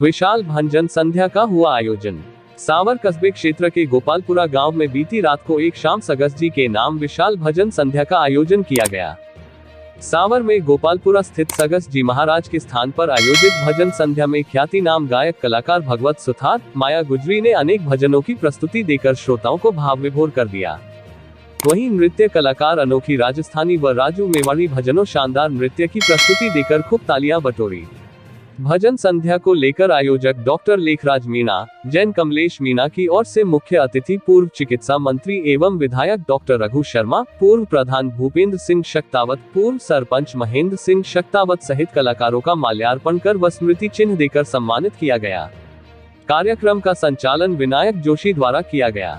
विशाल भंजन संध्या का हुआ आयोजन। सावर कस्बे क्षेत्र के गोपालपुरा गाँव में बीती रात को एक शाम सगस जी के नाम विशाल भजन संध्या का आयोजन किया गया। सावर में गोपालपुरा स्थित सगस जी महाराज के स्थान पर आयोजित भजन संध्या में ख्याति नाम गायक कलाकार भगवत सुथार, माया गुजरी ने अनेक भजनों की प्रस्तुति देकर श्रोताओं को भाव विभोर कर दिया। वहीं नृत्य कलाकार अनोखी राजस्थानी व राजू मेवाड़ी भजनों शानदार नृत्य की प्रस्तुति देकर खूब तालियाँ बटोरी। भजन संध्या को लेकर आयोजक डॉक्टर लेखराज मीणा, जैन कमलेश मीणा की ओर से मुख्य अतिथि पूर्व चिकित्सा मंत्री एवं विधायक डॉक्टर रघु शर्मा, पूर्व प्रधान भूपेंद्र सिंह शक्तावत, पूर्व सरपंच महेंद्र सिंह शक्तावत सहित कलाकारों का माल्यार्पण कर व स्मृति चिन्ह देकर सम्मानित किया गया। कार्यक्रम का संचालन विनायक जोशी द्वारा किया गया।